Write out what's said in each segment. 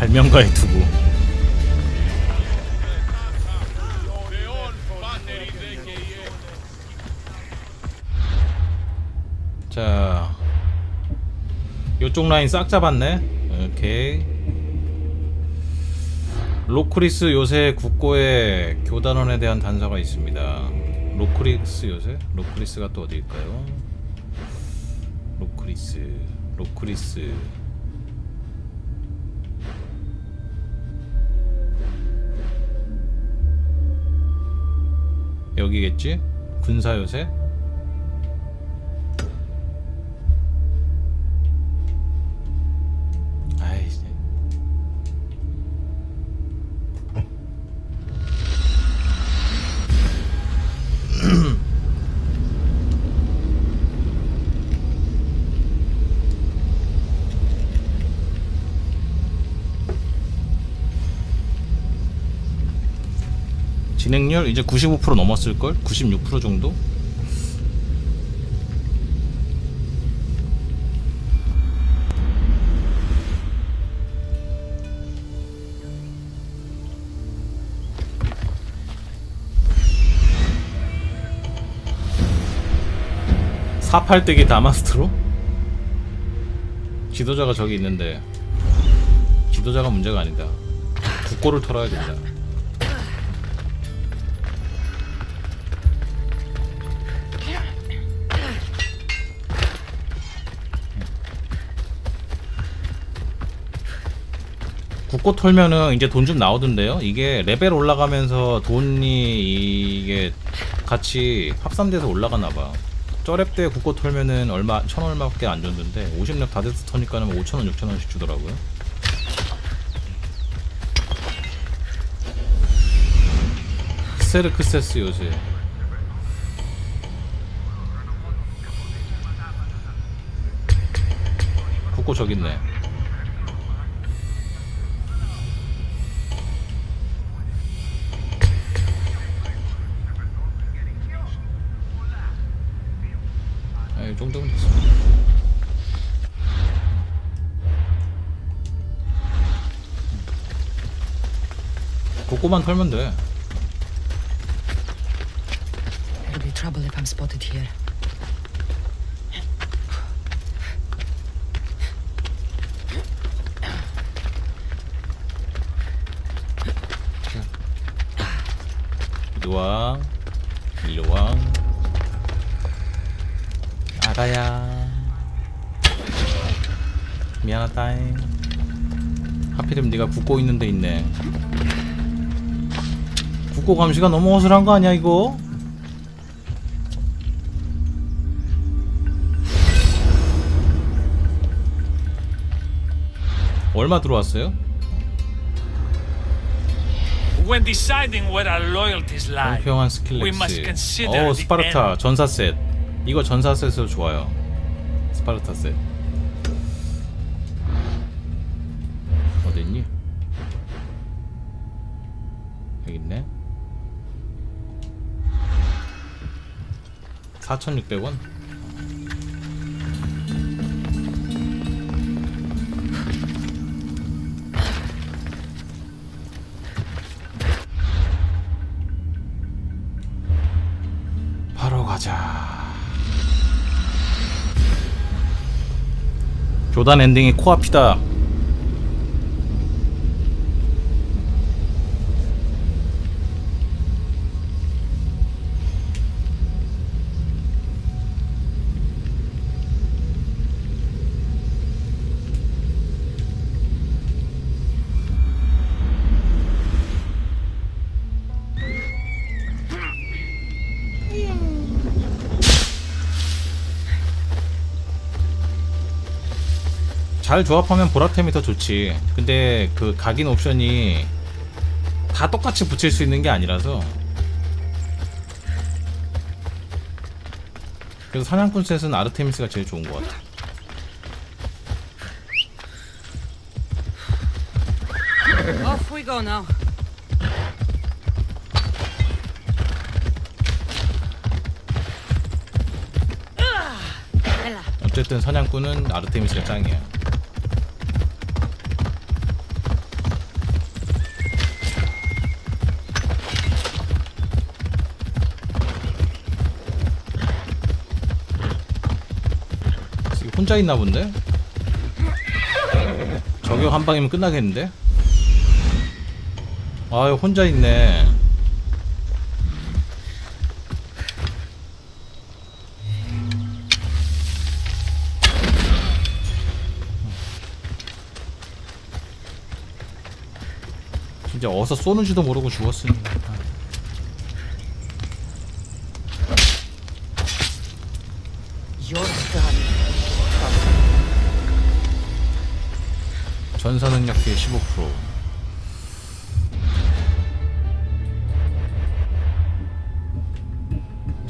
발명가의 두부 자 요쪽 라인 싹 잡았네. 오케이 로크리스 요새 국고에 교단원에 대한 단서가 있습니다. 로크리스 요새? 로크리스가 또 어디일까요? 로크리스 로크리스 여기겠지? 군사 요새? 진행률 이제 95% 넘었을걸? 96% 정도? 사팔대기 다마스트로? 지도자가 저기 있는데 지도자가 문제가 아니다 국고를 털어야 된다 국고 털면은 이제 돈 좀 나오던데요? 이게 레벨 올라가면서 돈이 이게 같이 합산돼서 올라가나봐. 쩌랩 때 국고 털면은 얼마, 천 얼마밖에 안 줬는데 50렙 다 돼서 터니까는 5천원, 6천원씩 주더라고요. 스테르크세스 요새. 국고 저기 있네. 이 정도면 됐어. 국고만 털면 돼. It'll be trouble if I'm spotted here. 일로와 일로와 아가야 미안하다잉 하필이면 네가 굽고 있는 데 있네 굽고 감시가 너무 어슬한 거 아니야 이거? 얼마 들어왔어요? When deciding where our loyalties lie, 공평한 스킬 we must 렉스 consider 어 스파르타 end. 전사 셋 이거 전사 셋으로 좋아요 스파르타 셋 어딨니? 여기 있네 4,600원? 교단 엔딩이 코앞이다. 잘 조합하면 보라템이 더 좋지. 근데 그 각인 옵션이 다 똑같이 붙일 수 있는 게 아니라서. 그래서 사냥꾼 셋은 아르테미스가 제일 좋은 것 같아. Off we go now. 어쨌든 사냥꾼은 아르테미스가 짱이야. 혼자 있나 본데? 저격 한 방이면 끝나겠는데? 아유 혼자 있네 진짜 어디서 쏘는지도 모르고 죽었으니 능력 피해 15%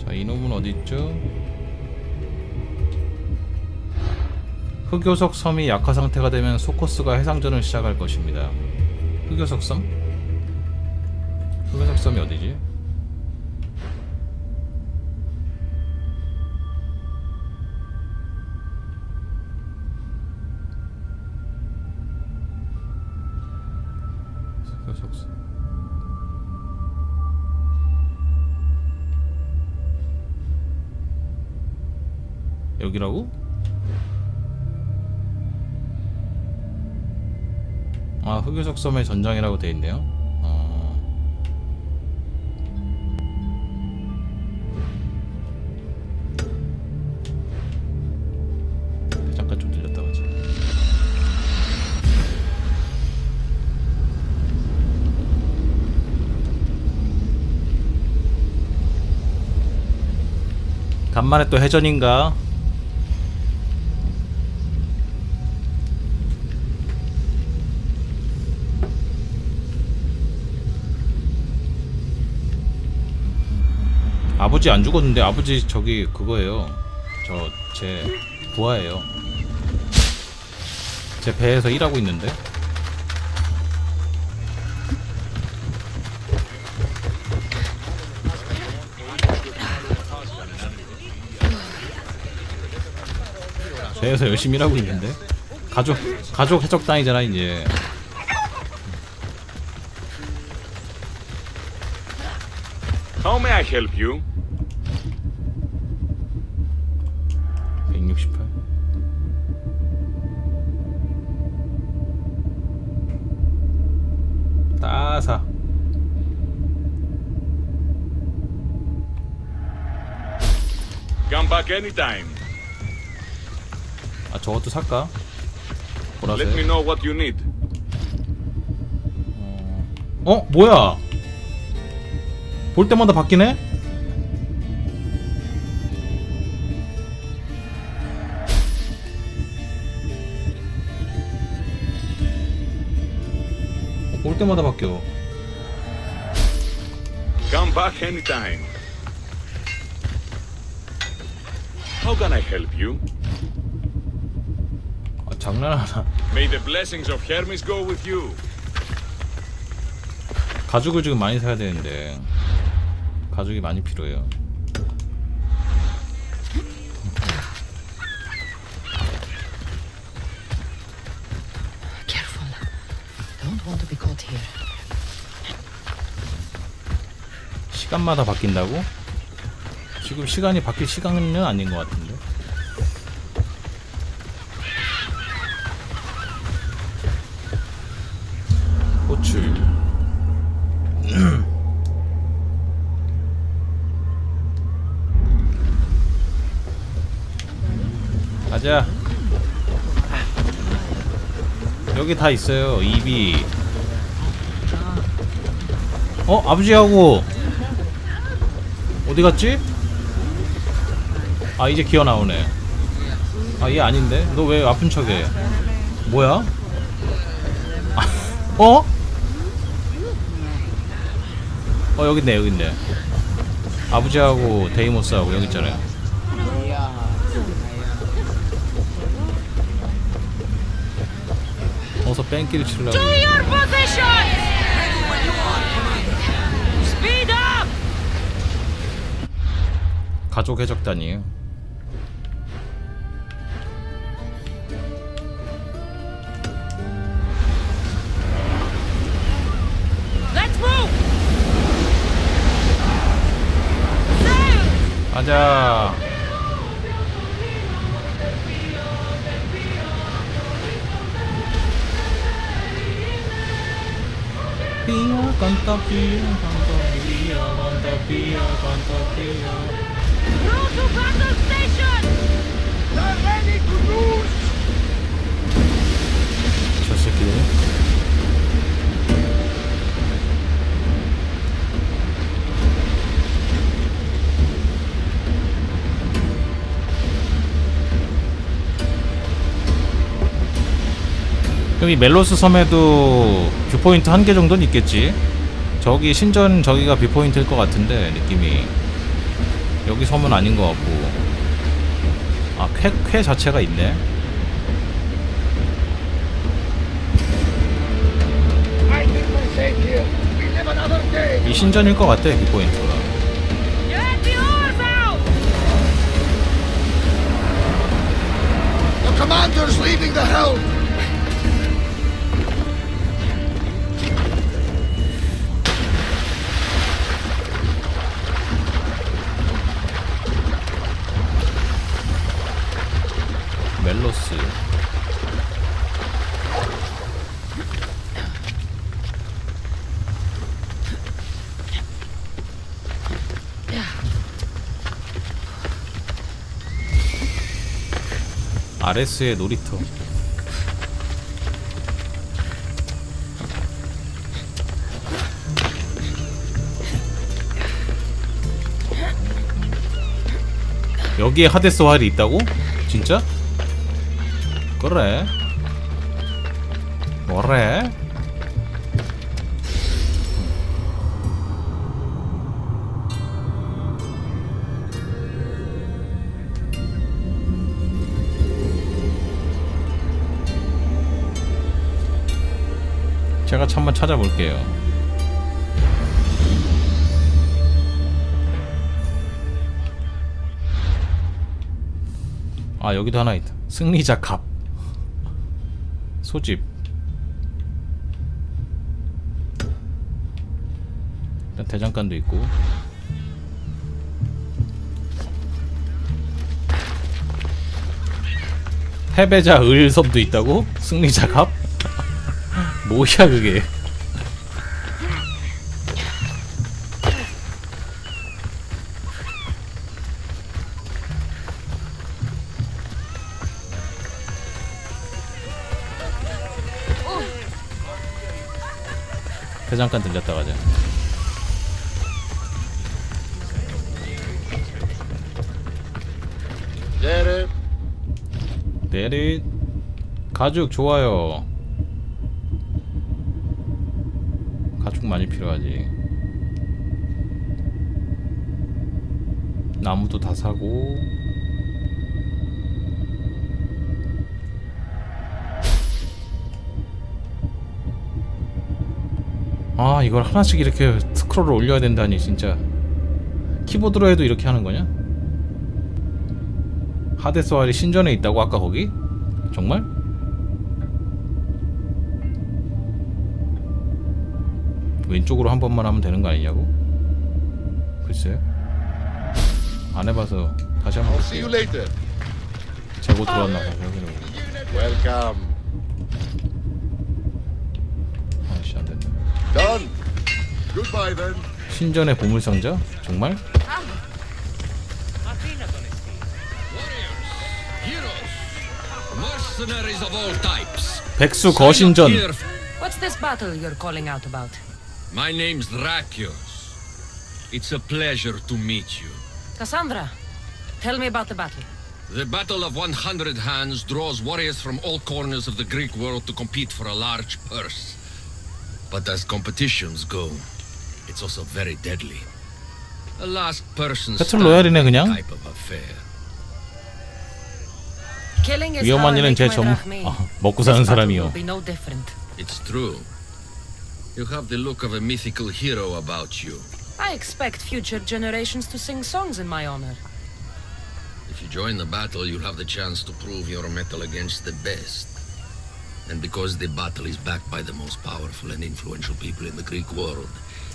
자, 이놈은 어디있죠? 흑요석 섬이 약화 상태가 되면 소코스가 해상전을 시작할 것입니다. 흑요석 섬? 흑요석 섬이 어디지? 여기라고? 아 흑요석 섬의 전장이라고 돼 있네요. 어. 잠깐 좀 들렸다 가자. 간만에 또 해전인가? 아버지 안 죽었는데 아버지 저기 그거예요. 저 제 부하예요. 제 배에서 일하고 있는데. 배에서 열심히 일하고 있는데. 가족 가족 해적단이잖아 이제. How may I help you? Back anytime. 아 저것도 살까? 보라색. Let me know what you need. 어 뭐야? 볼 때마다 바뀌네? 어, 볼 때마다 바뀌어. Come back anytime. How can I help you? 아, 장난하나? May the blessings of Hermes go with you. 가죽을 지금 많이 사야 되는데 가죽이 많이 필요해요. Careful. Don't want to be caught here. 시간마다 바뀐다고? 지금 시간이 바뀔 시간은 아닌 것 같은데. 호출. 가자. 여기 다 있어요. 입이. 어 아버지하고 어디 갔지? 아 이제 기어 나오네. 아 얘 아닌데? 너 왜 아픈 척해? 뭐야? 아, 어? 어 여기 있네 여기 있네. 아버지하고 데이모스하고 여기 있잖아요. 어서 뺑기를 치려고. 가족 해적단이에요. 가자 비어 건더 비어 건더 비어 건더 비어 건더 비어 Through to battle station! Not ready to lose! 저 새끼들 그럼 이 멜로스 섬에도 viewpoint 한 개 정도는 있겠지. 저기 신전 저기가 viewpoint일 것 같은데 느낌이. 여기 섬은 아닌 것 같고. 아 퀘 퀘 자체가 있네. 이 신전일 것 같아 viewpoint가. Commander's leaving the helm! 멜로스 아레스의 놀이터 여기에 하데스 활이 있다고? 진짜? 그래. 뭐래? 제가 한번 찾아볼게요. 아 여기도 하나 있다. 승리자 갑 소집 일단 대장간도 있고 패배자 을섬도 있다고? 승리자 갑? 뭐야 그게 대장간 들렸다 가자. it? 내리 가죽 좋아요. 가죽 많이 필요하지. 나무도 다 사고 아 이걸 하나씩 이렇게 스크롤을 올려야 된다니 진짜 키보드로 해도 이렇게 하는 거냐? 하데스왈이 신전에 있다고 아까 거기? 정말? 왼쪽으로 한 번만 하면 되는 거 아니냐고? 글쎄 안 해봐서 다시 한번 I'll see you 볼게요 later. 재고 들어왔나 봐 여기는 Welcome. 아씨 안됐네 Done. Goodbye then. 신전의 보물상자? 정말? Mercenaries of all types. 백수 거신전 Here, What's this battle you're calling out about? my name's Drakios. It's a pleasure to meet you. Cassandra, tell me about the battle. The Battle of 100 Hands draws warriors from all corners of the Greek world to compete for a large purse. But as competitions go, it's also very deadly. A last person 배틀 standing 로얄이네 그냥 type of affair. Killing is 위험한 how I 일은 make 제 my 전 drachmae. 아, 먹고 사는 This battle 사람이요 will be no different. It's true. You have the look of a mythical hero about you. I expect future generations to sing songs in my honor. If you join the battle, you'll have the chance to prove your metal against the best. And because the battle is backed by the most powerful and influential people in the Greek world,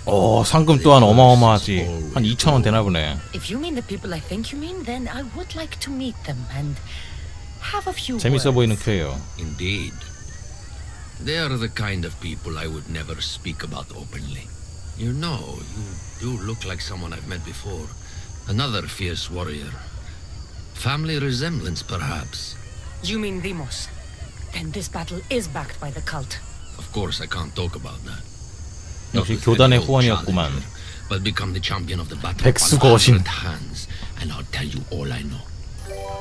어 상금 또한 어마어마하지 한 2천원 되나 보네 If you mean the people I think you mean, then I would like to meet them and have a few 재밌어 words. 보이는 쾌예요 indeed, they are the kind of people I would never speak about openly. You know, you do look like someone I've met before. Another fierce warrior. Family resemblance, perhaps. You mean Demos? Then this battle is backed by the cult. Of course, I can't talk about that. 역시 with 교단의 any old 후원이었구만. challenger, But become the champion of the battle 백수 upon 거신. 100 hands, and I'll tell you all I know.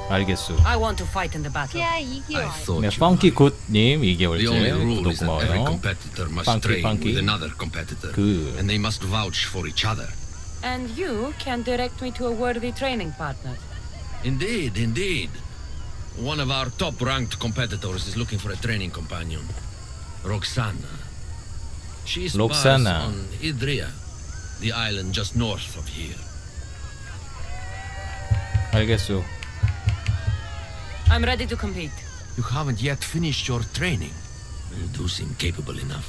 알겠수. I want to fight in the battle. 피아 I 2개월. thought 네, you 펑키 might. 굿님 The 2개월째 only rule 구독 is that every 고마워요. competitor must Funky, train funky. with another competitor, Good. and they must vouch for each other. And you can direct me to a worthy training partner. Indeed, indeed. One of our top-ranked competitors is looking for a training companion. Roxana. She spies on Idria, the island just north of here. 알겠수. I'm ready to compete. You haven't yet finished your training. You do seem capable enough.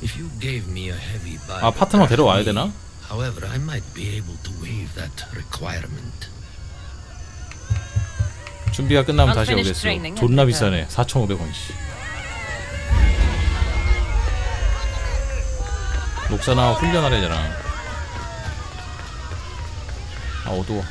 If you gave me a heavy bag 아 파트너 데려와야 되나? However, I might be able to waive that requirement. 준비가 끝나면 다시 오겠어. 존나. 비싸네. 4,500원 씨. 녹사나 훈련하래잖아. 아 어두워.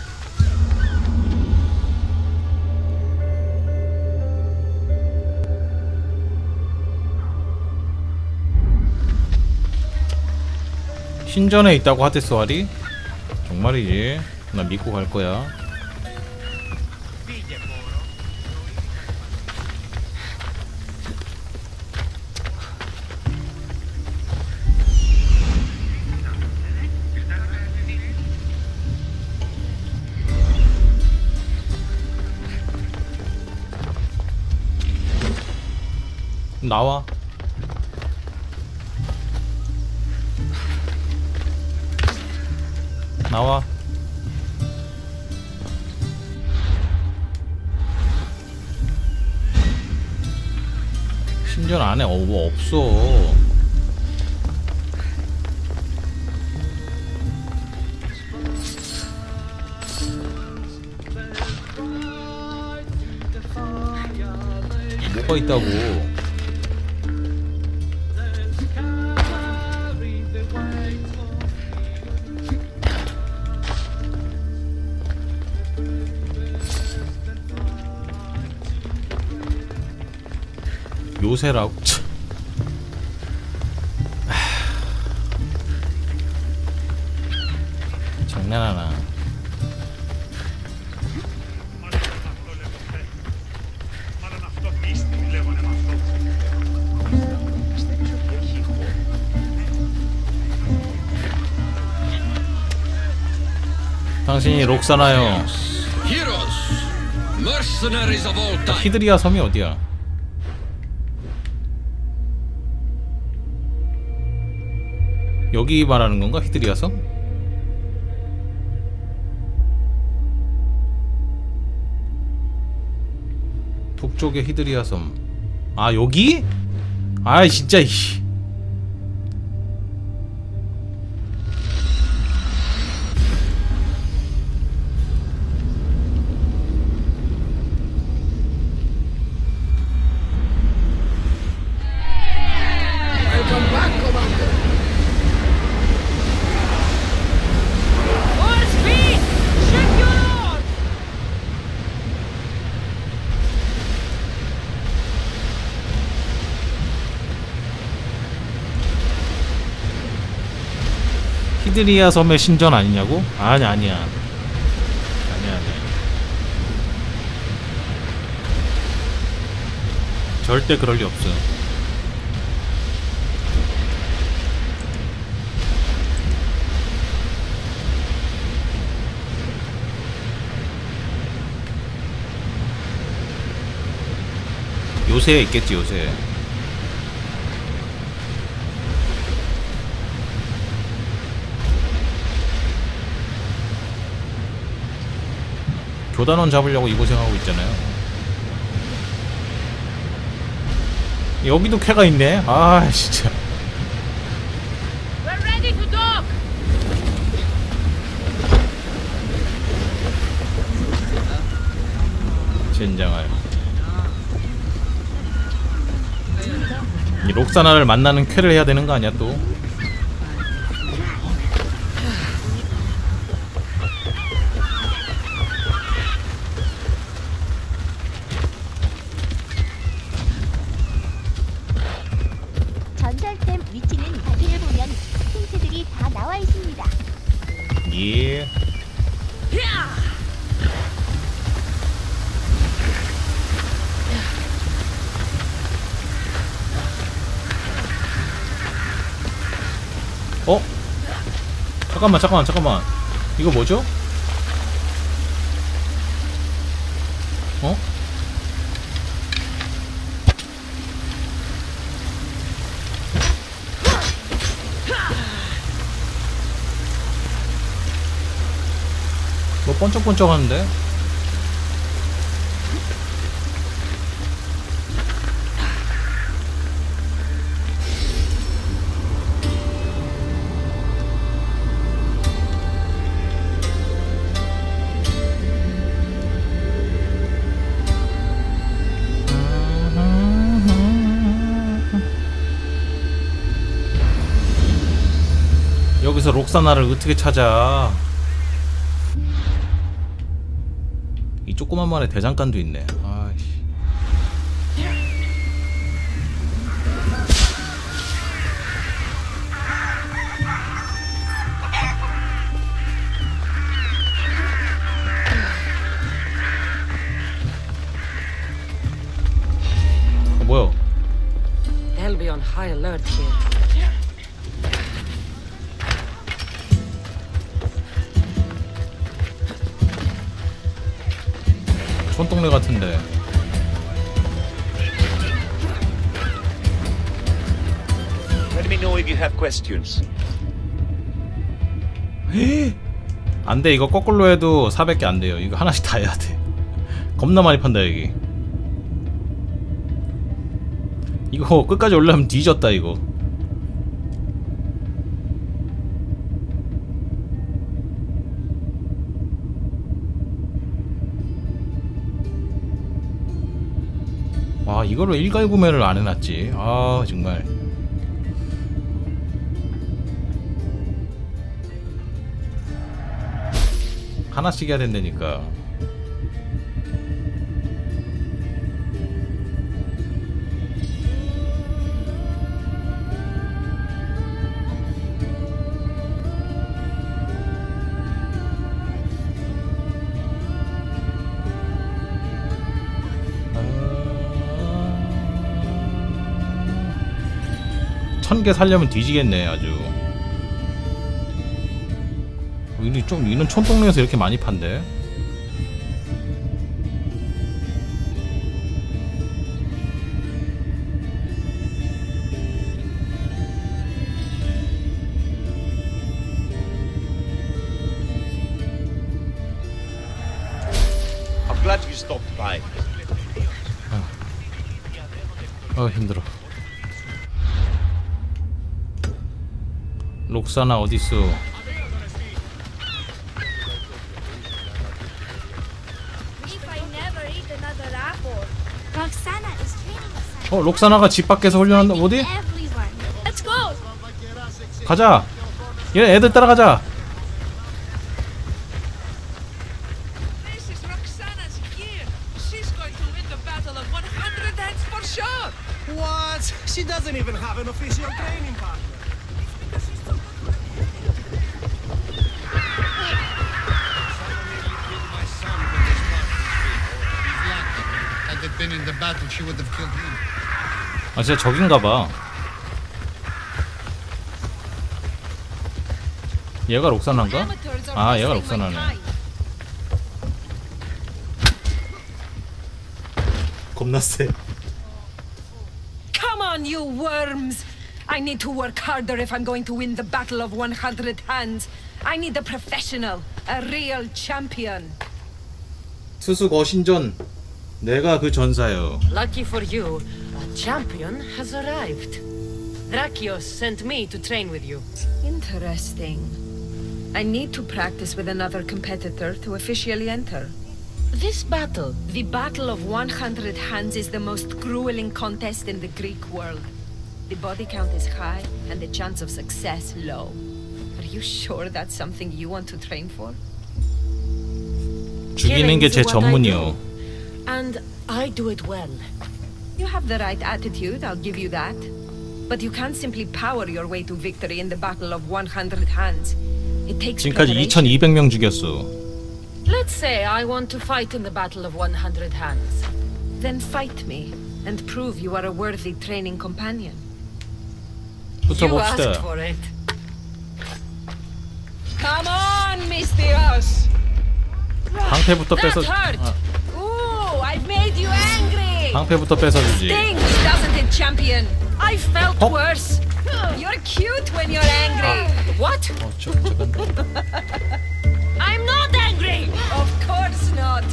신전에 있다고 하데스와리? 정말이지. 나 믿고 갈 거야. 나와. 나와. 신전 안에 어, 뭐 없어. 뭐가 있다고. 요새라고. 장난하나. 당신이 록사나요. 히드리아 섬이 어디야? 여기 말하는 건가? 히드리아 섬? 북쪽의 히드리아 섬. 아 여기? 아 진짜 이 히드리아 섬의 신전 아니냐고? 아니 아니야. 아니야 아니야. 절대 그럴 리 없어. 요새에 있겠지 요새. 교단원 잡으려고 이 고생하고 있잖아요. 여기도 캐가 있네. 아 진짜. 젠장할. 이 록사나를 만나는 쾌를 해야 되는 거 아니야 또? 잠깐만 잠깐만 잠깐만 이거 뭐죠? 어? 뭐 번쩍번쩍 하는데? 록사나를 어떻게 찾아? 이 조그만 말에 대장간도 있네. 아이씨. 어, 뭐야? 동네 같은데. Let me know if you have questions. 안 돼. 이거 거꾸로 해도 400개 안 돼요. 이거 하나씩 다 해야 돼. 겁나 많이 판다 여기. 이거 끝까지 올라면 뒤졌다 이거. 이거를 일괄 구매를 안 해놨지. 아 정말. 하나씩 해야 된다니까. 개 살려면 뒤지겠네 아주. 이좀 이는 촌동네에서 이렇게 많이 판대. I'm glad you stopped by. 어 힘들어. 록사나 어딨어? 어 록사나가 집 밖에서 훈련한다 어디? 가자. 얘 애들 따라가자. 아 진짜 적인가 봐. 얘가 록사나인가? 아 얘가 록사나네. 겁나 세. Come on, you worms! I need to work harder if I'm going to win the battle of 100 hands. I need a professional, a real champion. 투수 거신전. 내가 그 전사요. Lucky for you, champion has arrived. Drakios sent me to train with you. Interesting. I need to practice with another competitor to officially enter. This battle, the Battle of 100 Hands, is the most grueling contest in the Greek world. The body count is high and the chance of success low. Are you sure that's something you want to train for? 죽이는 게 제 Killing's what I 전문이요. do. And I do it well. You have the right attitude, I'll give you that. But you can't simply power your way to victory in the Battle of 100 Hands. It takes 지금까지 preparation. 2,200명 죽였어. Let's say I want to fight in the Battle of 100 Hands. Then fight me and prove you are a worthy training companion. You asked 붙어봅시다. for it. Come on, Mistios! 방패부터 That 뺏어. hurt! 아, Ooh, I've made you angry! 방패부터 뺏어주지. Oh. You're cute when you're angry. What? 어, 저, 잠깐. I'm not angry! Of course not.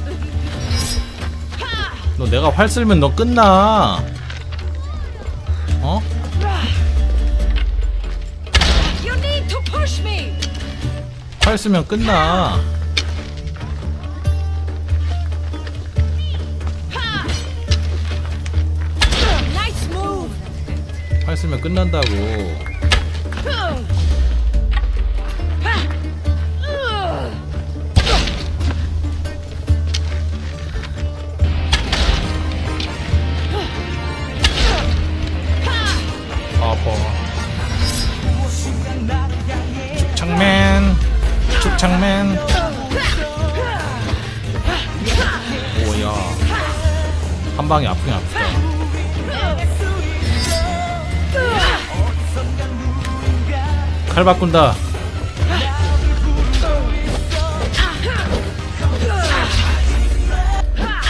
너 내가 활 쓸면 너 끝나. 어? You need to push me! 활 쓰면 끝나. 활 쓰면 끝난다고. 축창맨. 축창맨. 오야. 한 방에 아프긴 아프다. 칼 바꾼다.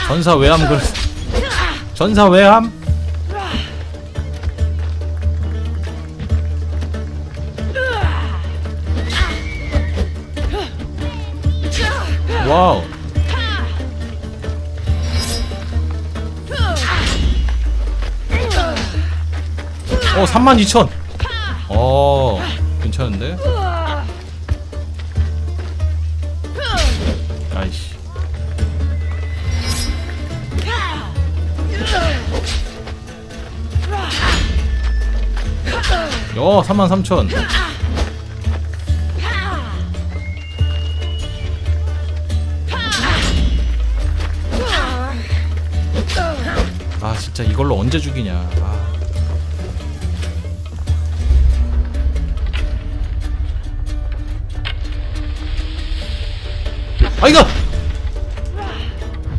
전사 외함 그 전사 외함? 와우. 어 32,000 어 괜찮은데? 아이씨. 어 33,000 아 진짜 이걸로 언제 죽이냐. 아. 아 이거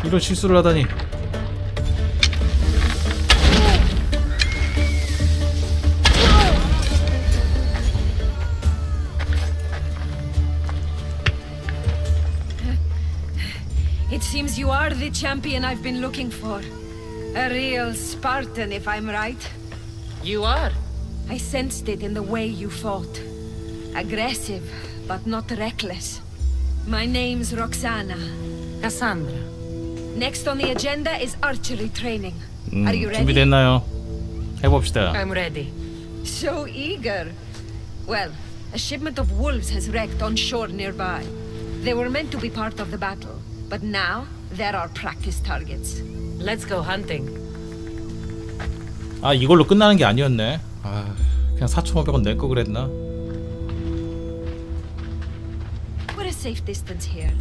이런 실수를 하다니 It seems you are the champion I've been looking for. A real Spartan, if I'm right. You are. I sensed it in the way you fought. Aggressive, but not reckless. My name's Roxana. Cassandra. Next on the agenda is archery training. 음, Are you ready? 준비됐나요? 해봅시다 I'm ready. So eager. Well, a shipment of wolves has wrecked on shore nearby. They were meant to be part of the battle, but now they're our practice targets. Let's go hunting. 아 이걸로 끝나는 게 아니었네 아 그냥 4,500원 낼 거 그랬나? safe distance here.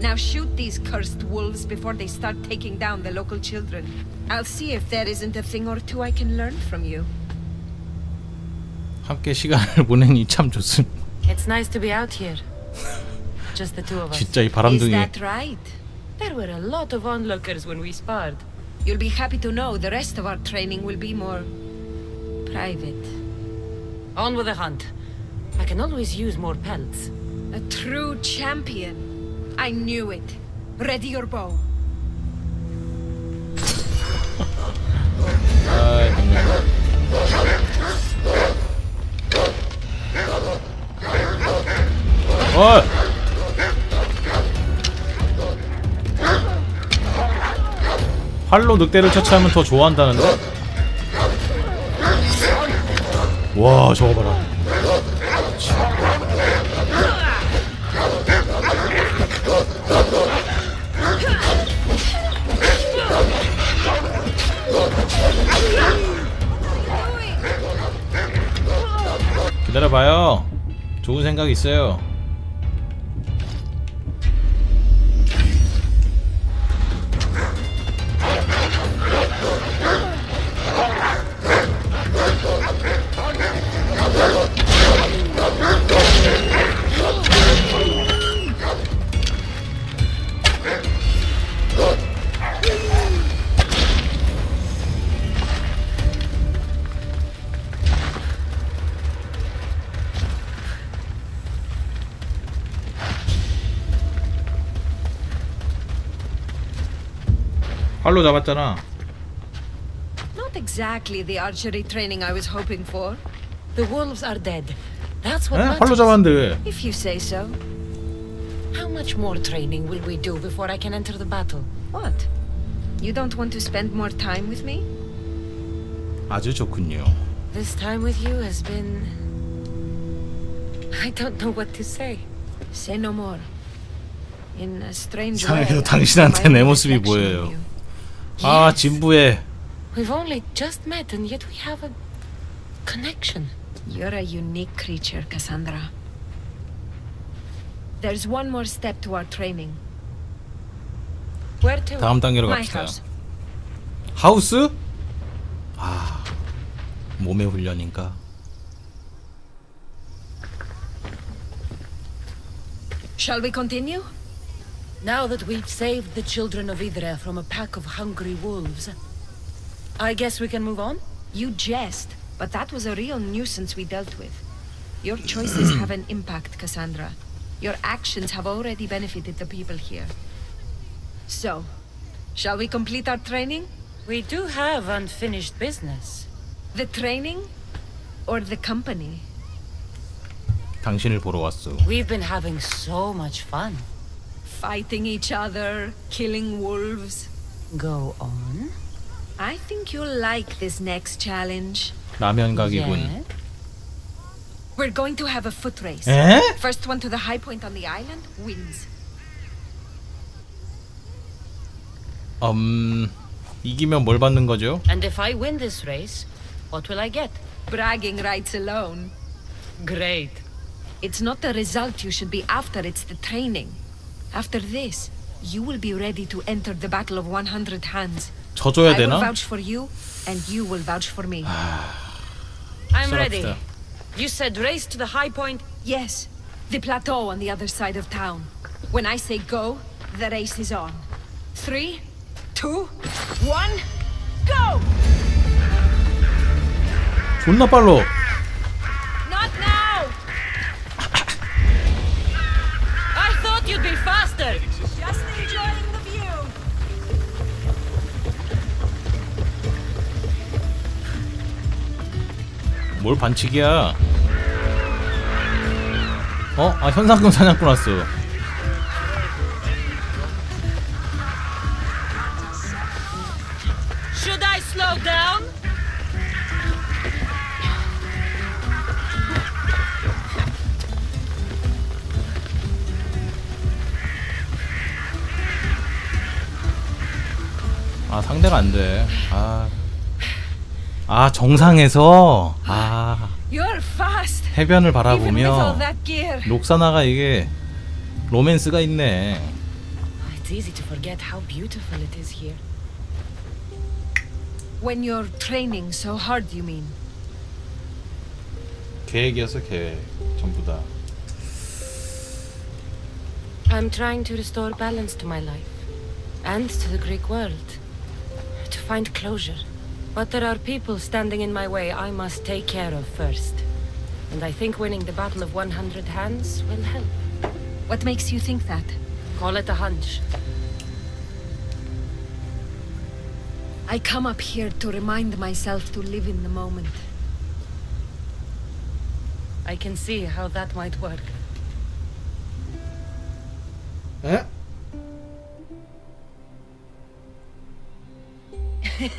Now shoot these cursed wolves before they start taking down the local children. I'll see if there isn't a thing or two I can learn from you. 함께 시간을 보내니 참 좋습니다 It's nice to be out here. Just the two of us. 진짜 이 Is 바람둥이 that right? There were a lot of onlookers when we sparred. You'll be happy to know the rest of our training will be more private. On with the hunt. I can always use more pelts. A true champion. I knew it. Ready your bow. 아 정말 어! 활로 늑대를 처치하면 더 좋아한다는데? 와 저거 봐라 기다려봐요. 좋은 생각 있어요 활로 잡았잖아. Not exactly the archery training I was hoping for. The wolves are dead. That's 에? what 활로 matters. 잡았는데. If you say so. How much more training will we do before I can enter the battle? What? You don't want to spend more time with me? 아주 좋군요. This time with you has been. I don't know what to say. Say no more. In a strange 이상해요. way, 당신한테 my 내 own 모습이 reflection 보여요. of you. 아 Yes. 진부해. We've only just met and yet we have a connection. You're a unique creature, Cassandra. There's one more step to our training. Where to? 다음 단계로 My 갑시다. house. 하우스? 아 몸의 훈련인가? Shall we continue? Now that we've saved the children of Idre from a pack of hungry wolves, I guess we can move on? You jest, but that was a real nuisance we dealt with. Your choices have an impact, Cassandra. Your actions have already benefited the people here. So, shall we complete our training? We do have unfinished business. The training? Or the company? 당신을 보러 왔어. We've been having so much fun. Fighting each other, killing wolves. Go on. I think you'll like this next challenge. 라면 가게군. Yeah. We're going to have a foot race. 에? First one to the high point on the island wins. 음 이기면 뭘 받는 거죠? And if I win this race, what will I get? Bragging rights alone. Great. It's not the result you should be after, it's the training. After this, you will be ready to enter the Battle of 100 Hands. 져줘야 I will 되나? vouch for you, and you will vouch for me. I'm ready. 썰합시다. You said race to the high point. yes, the plateau on the other side of town. When I say go, the race is on. Three, two, one, go! 존나 빨로. Thought you'd be faster. Just enjoying the view. 뭘 반칙이야? 어? 아 현상금 사냥꾼 왔어. 아 상대가 안 돼. 아. 아 정상에서 아. 해변을 바라보며. 록사나가 이게 로맨스가 있네. 계획이었어 계획 전부 다. I'm trying to restore balance to my life and to the Greek world. To find closure. But there are people standing in my way I must take care of first. And I think winning the Battle of 100 Hands will help. What makes you think that? Call it a hunch. I come up here to remind myself to live in the moment. I can see how that might work. 에?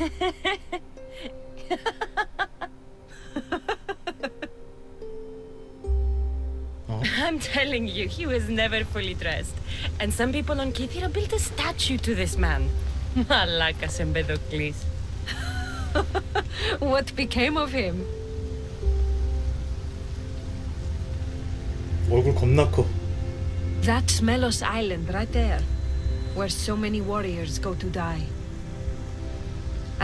I'm telling you, he was never fully dressed. And some people on Kithira built a statue to this man. Malakas Empedocles. What became of him? 얼굴 겁나 커. That's Melos Island right there, where so many warriors go to die.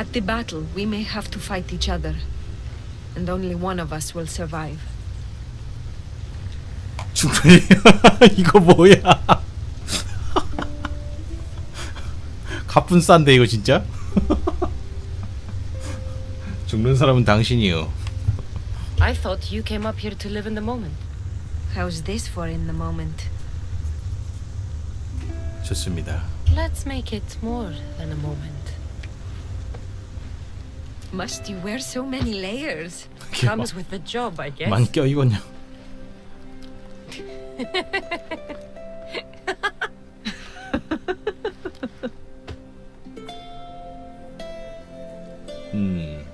At the battle, we may have to fight each other, and only one of us will survive. 죽네. 이거 뭐야? 가뿐 싼데 이거 진짜? 죽는 사람은 당신이요. I thought you came up here to live in the moment. How's this for in the moment? 좋습니다. Let's make it more than a moment. Must you wear so many layers? 이게 막 Comes with the job, I guess. 많이 껴 입었냐? 음.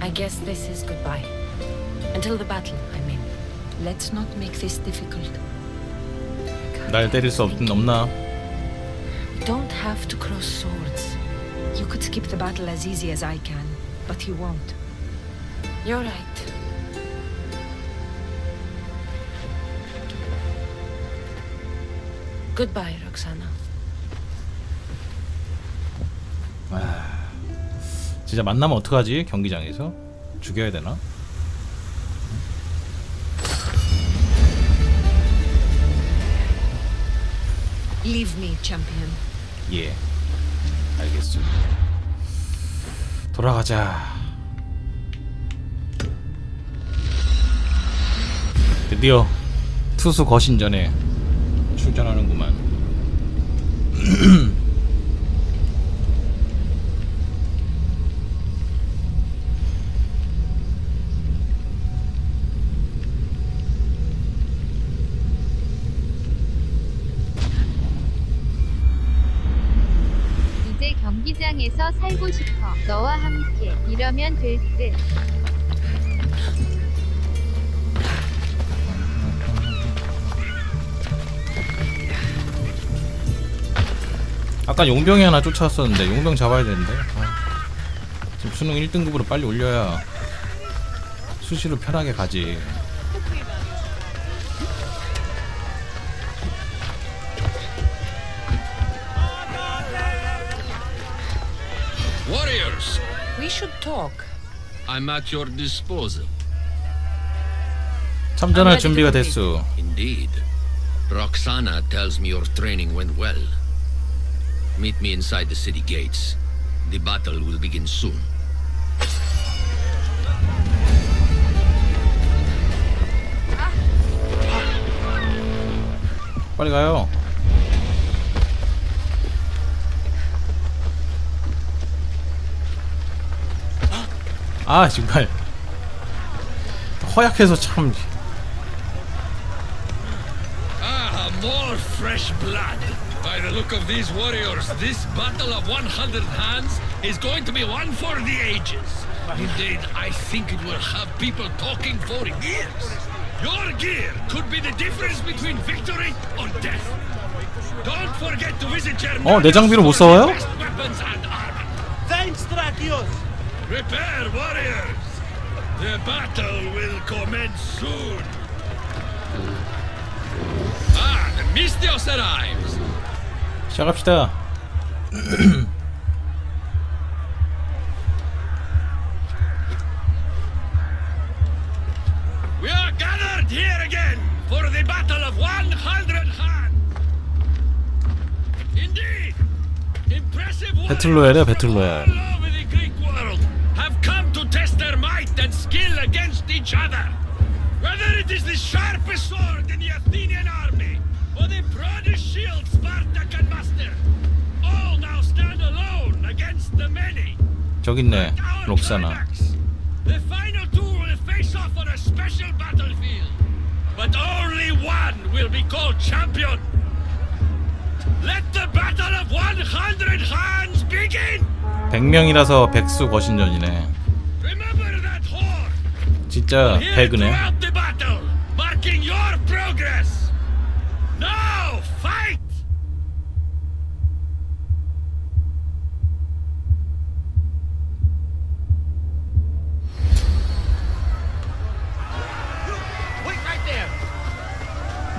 I guess this is goodbye. Until the battle, I mean. Let's not make this difficult. 날 때릴 수 없, 없나? We don't have to cross swords. You could skip the battle as easy as I can, but you won't. You're right. Goodbye, Roxana. 진짜 만나면 어떡하지? 경기장에서? 죽여야 되나? Leave me, champion. 예. 알겠어. 돌아가자. 드디어 투수 거신전에 출전하는구만. 경기장에서 살고 싶어. 너와 함께. 이러면 될 듯. 아까 용병이 하나 쫓아왔었는데 용병 잡아야 되는데. 아. 지금 수능 1등급으로 빨리 올려야 수시로 편하게 가지. I'm at your disposal. 참전할 I'm ready to 준비가 compete. 됐소. Indeed. Roxana tells me your training went well. Meet me inside the city gates. The battle will begin soon. 빨리 가요. 아 정말 허약해서 참 Ah, more fresh blood. By the look of these warriors, this battle of 100 hands is going to be one for the ages. Indeed, I think it will have people talking for years. Your gear could be the difference between victory or death. Don't forget to visit your 어, 내 장비로 못 for the 싸워요? best weapons and armor. Thanks, Drakios! Prepare, warriors! The battle will commence soon. Ah, the Mystios arrives. 시작합시다. We are gathered here again for the battle of 100 hands. Indeed, impressive 배틀로얄이야, warriors from 배틀로얄. each other. Whether it is the sharpest sword in the Athenian army or the broadest shield Sparta can muster, all now stand alone against the many. 저기 있네. Our 록사나. climax. The final two will face off on a special battlefield. But only one will be called champion. Let the battle of 100 hands begin! 100명이라서 백수 거신전이네. 진짜 배그네.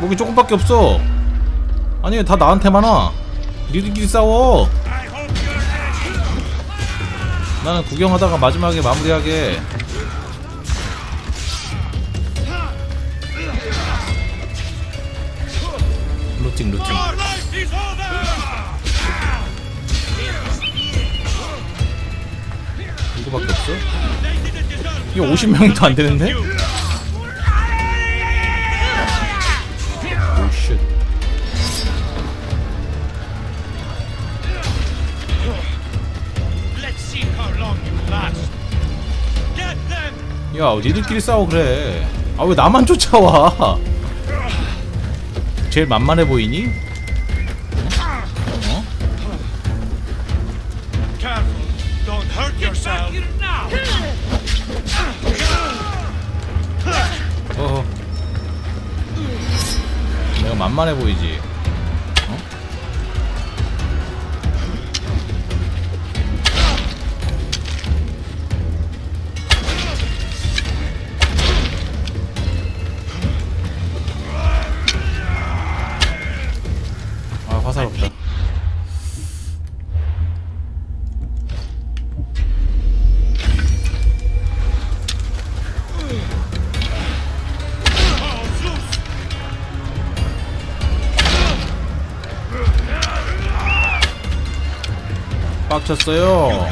목이 조금밖에 없어. 아니 다 나한테만 와. 니들끼리 싸워. 나는 구경하다가 마지막에 마무리하게. 루팅 루팅 이거밖에 없어? 이거 50명도 안 되는데? Oh, 야 니들끼리 싸워 그래. 아 왜 나만 쫓아와? 제일 만만해 보이니? 어? Careful. Don't hurt yourself. Here now. 어? 내가 만만해 보이지 빡쳤어요.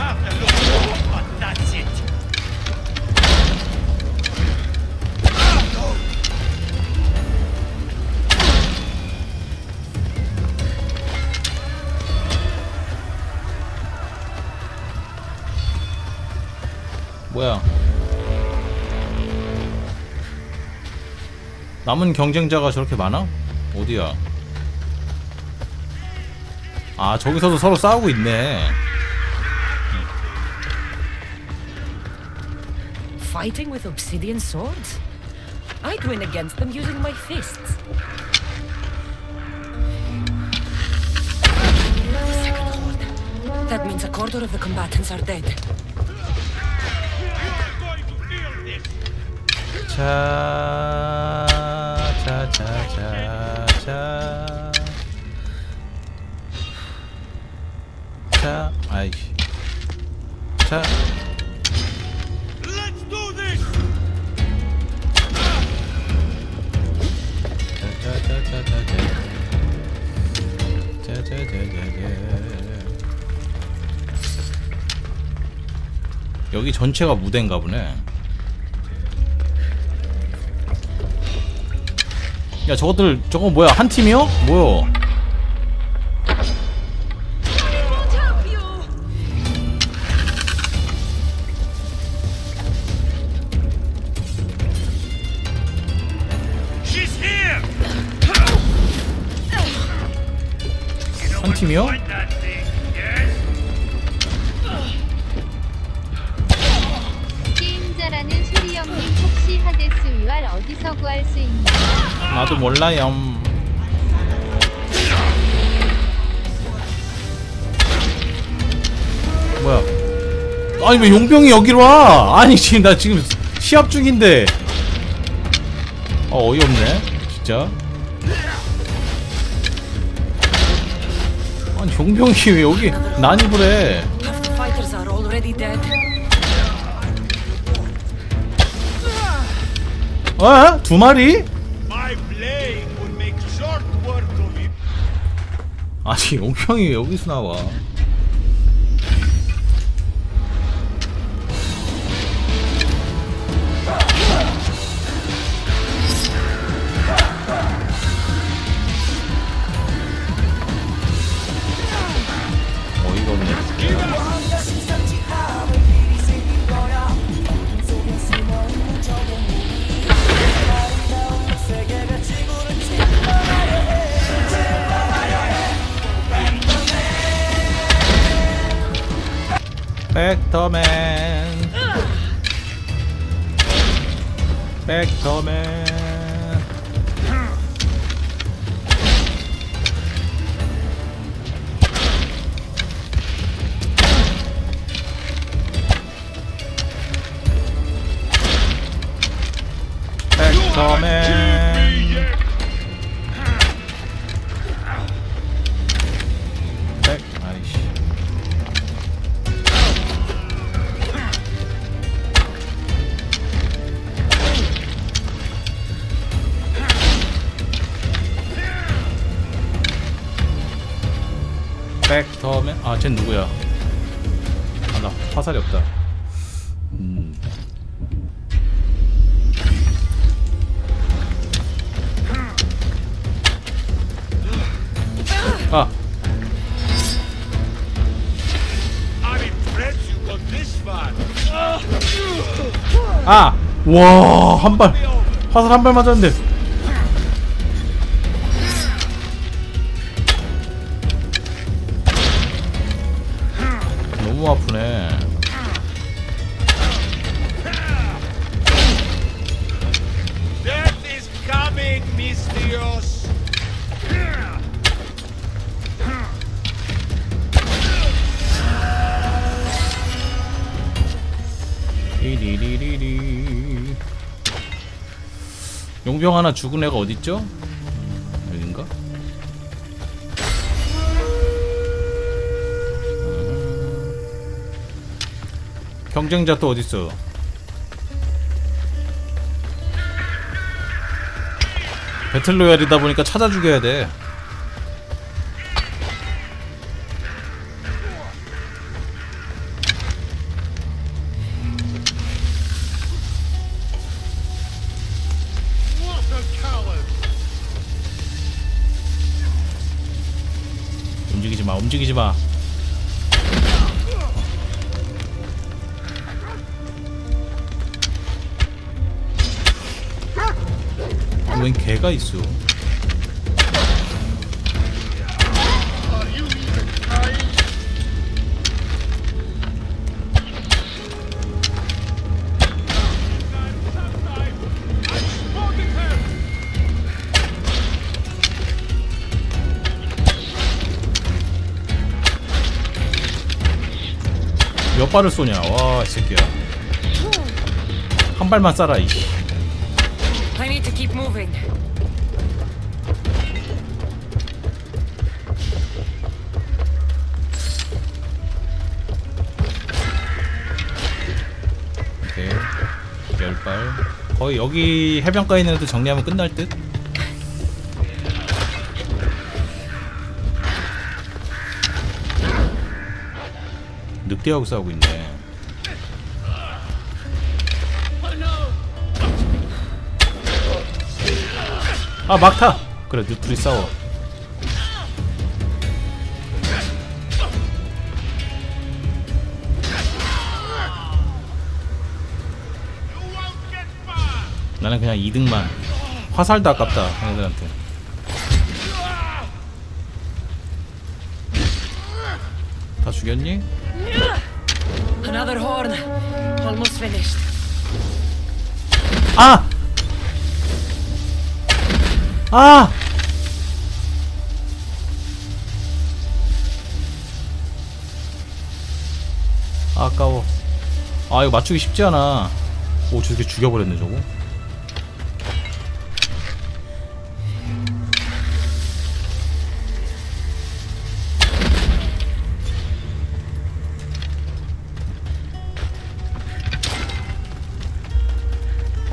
뭐야 남은 경쟁자가 저렇게 많아? 어디야? 아 저기서도 서로 싸우고 있네 fighting with obsidian swords? I'd win against them using my fists. That means a quarter of the combatants are dead. Cha cha cha cha cha. Cha. Ay. Cha. 여기 전체가 무대인가 보네. 야, 저것들 저거 뭐야? 한 팀이요? 뭐야? 한 팀이요? Find that thing. Yes. 게임 잘하는 소리 형님 혹시 하데스 위활 어디서 구할 수 있나요? 나도 몰라요. 뭐야? 아니 왜 용병이 여기로 와? 아니 지금 나 지금 시합 중인데. 어 어이없네, 진짜. 용병이 왜 여기 난입을 해? 어? 두 마리? 아니 용병이 왜 여기서 나와? Tome. 백터맨 아쟤 누구야 아 나 화살이 없다 음. 아. 아! 와, 한 발. 화살 한 발 맞았는데. 하나 죽은 애가 어딨죠? 여긴가? 음. 경쟁자 또 어딨어? 배틀로얄이다 보니까 찾아 죽여야 돼. 웬 개가 있어? 몇 발을 쏘냐? 와, 이 새끼야. 한 발만 쏴라, 이. I need to keep moving. 오케이. 열 발. 거의 여기 해변가에 있는 애들 정리하면 끝날 듯? 늑대하고 싸우고 있네. 아 막타! 그래 누- 둘이 싸워. 나는 그냥 2등만. 화살도 아깝다 얘들한테. 다 죽였니? 아! 아! 아까워. 아 이거 맞추기 쉽지 않아. 오 저렇게 죽여버렸네 저거.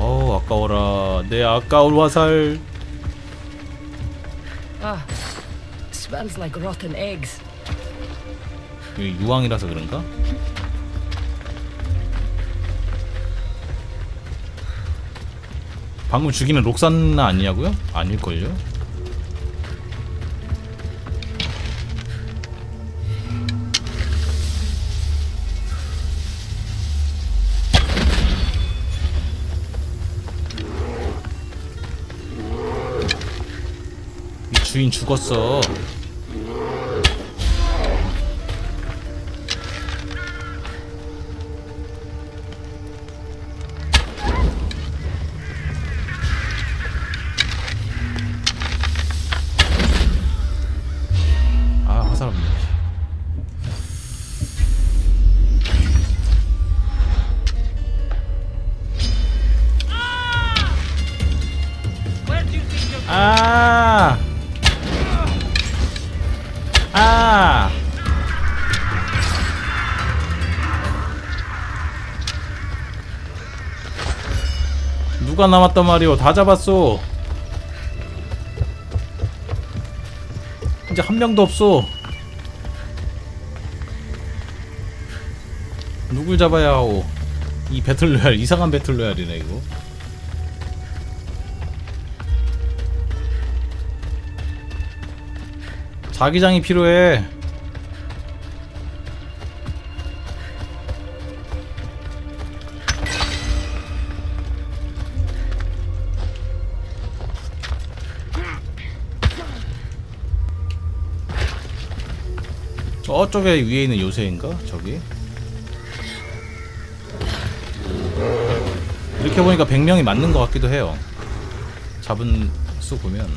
어우 아까워라. 내 아까운 화살. Ah, smells like rotten eggs. 유황이라서 그런가? 방금 죽이는 록산나 아니냐고요? 아닐걸요? 주인 죽었어. 가 남았단 말이오? 다 잡았어. 이제 한 명도 없어. 누굴 잡아야 하오? 이 배틀로얄 이상한 배틀로얄이네 이거. 자기장이 필요해. 저쪽에 위에 있는 요새인가? 저기 이렇게 보니까 100명이 맞는 것 같기도 해요 잡은 수 보면.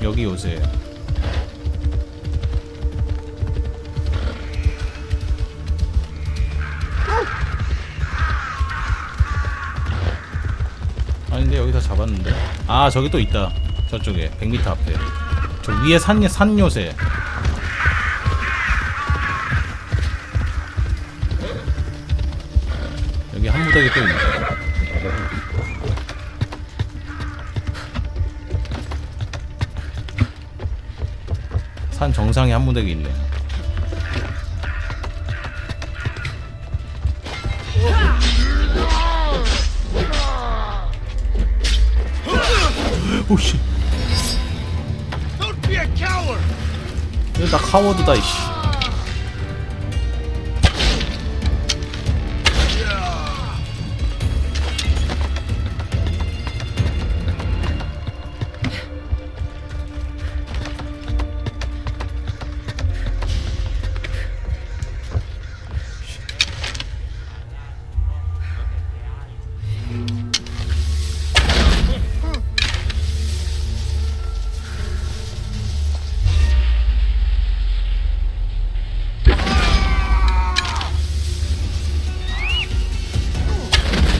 여기 요새 잡았는데. 아 저기 또 있다. 저쪽에. 100m 앞에. 저 위에 산, 산 요새. 여기 한 무더기 또 있네. 산 정상에 한 무더기 있네 오씨 나 카워드다 이씨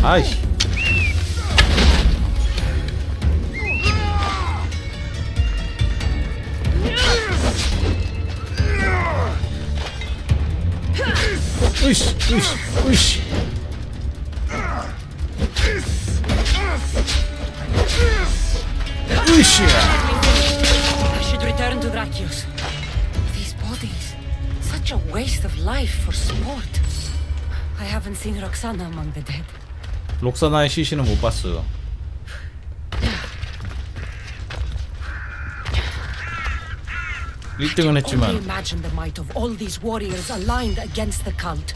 아이씨 으이씨 으이씨 으이씨 으이씨 I should return to Drakios. These bodies. Such a waste of life for sport. I haven't seen Roxana among the dead. 록사나의 시신은 못 봤어요 1등은 Only 했지만 imagine the might of all these warriors aligned against the cult.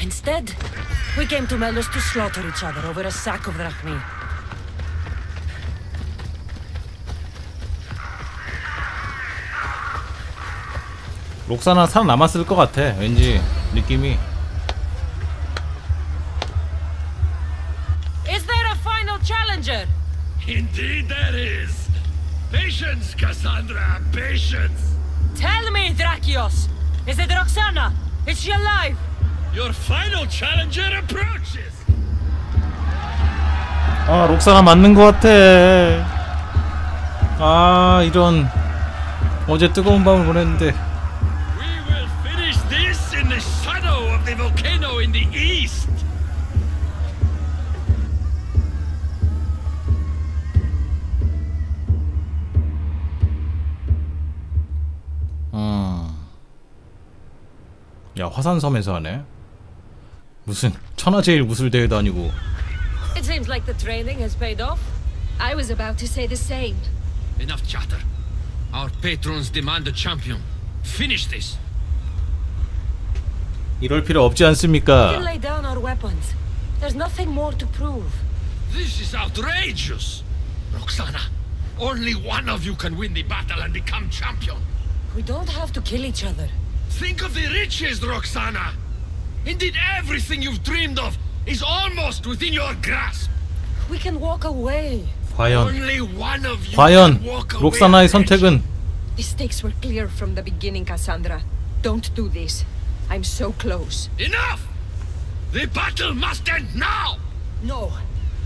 Instead, we came to Melos to slaughter each other over a sack of drachmi. 록사나 살아남았을 것 같아 왠지 느낌이 Indeed there is. Patience, Cassandra, patience. Tell me, Drakios! Is it Roxana? Is she alive? Your final challenger approaches. 아 록사나 맞는 것 같아 아 이런 어제 뜨거운 밤을 보냈는데 야 화산섬에서 하네 무슨 천하제일 무술대회도 아니고 It seems like the training has paid off. I was about to say the same. Enough chatter. Our patrons demand a champion. Finish this. 이럴 필요 없지 We can 않습니까 lay down our weapons. There's nothing more to prove. This is outrageous. Roxana, only one of you can win the battle and become champion. We don't have to kill each other. Think of the riches, Roxana. Indeed, everything you've dreamed of is almost within your grasp. We can walk away. 과연 Only one of you 과연 can walk away. 록사나의 from it. 선택은 The stakes were clear from the beginning, Cassandra. Don't do this. I'm so close. Enough! The battle must end now! No.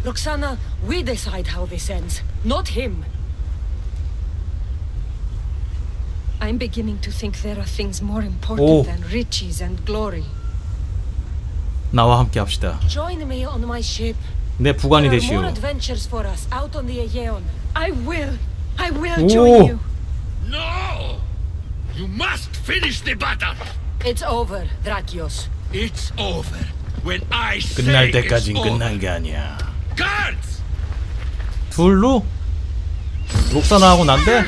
Roxana, we decide how this ends, not him. I'm beginning to think there are things more important Oh. than riches and glory. 나와 함께 합시다 Join me on my ship. 내 부관이 There are 되시오 more adventures for us out on the Aegean. I will. I will Oh. join you. No! You must finish the battle! It's over, Drakios. It's over when I say 끝날 it's 때까진 over. 끝난 게 아니야 Guards! 둘로? 록사나하고 난데?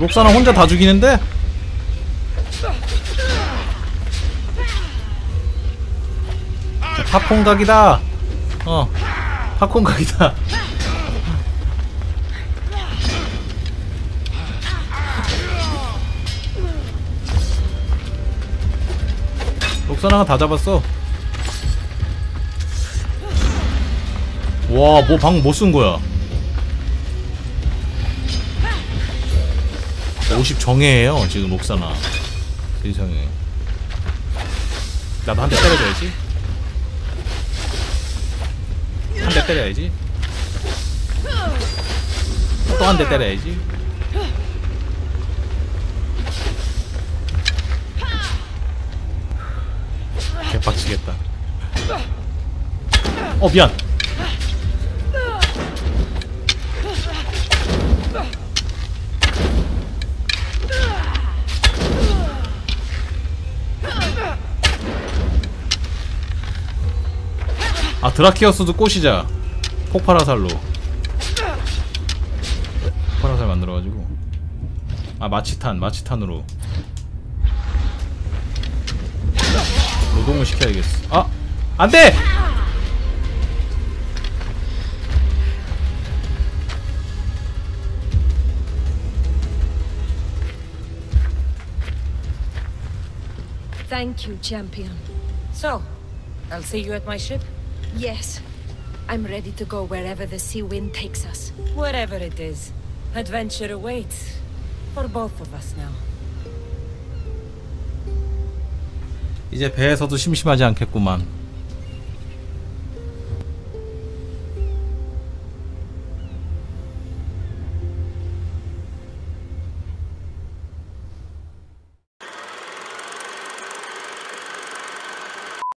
록사나 혼자 다 죽이는데? 팝콘 각이다. 어, 팝콘 각이다. 록사나가 다 잡았어. 와, 뭐방뭐쓴 거야? 50 정해예요 지금 록사나. 세상에. 나도 한 대 때려줘야지. 한 대 때려야지. 또 한 대 때려야지. 개빡치겠다. 어 미안. 아 드라키어스도 꼬시자. 폭발화살로. 폭발화살 만들어가지고. 아 마치탄 마치탄으로. 노동을 시켜야겠어. 아 안돼! Thank. So, I'll see you at my ship? Yes. I'm ready to go wherever the sea wind takes us. Wherever it is. Adventure awaits. For both of us now. 이제 배에서도 심심하지 않겠구만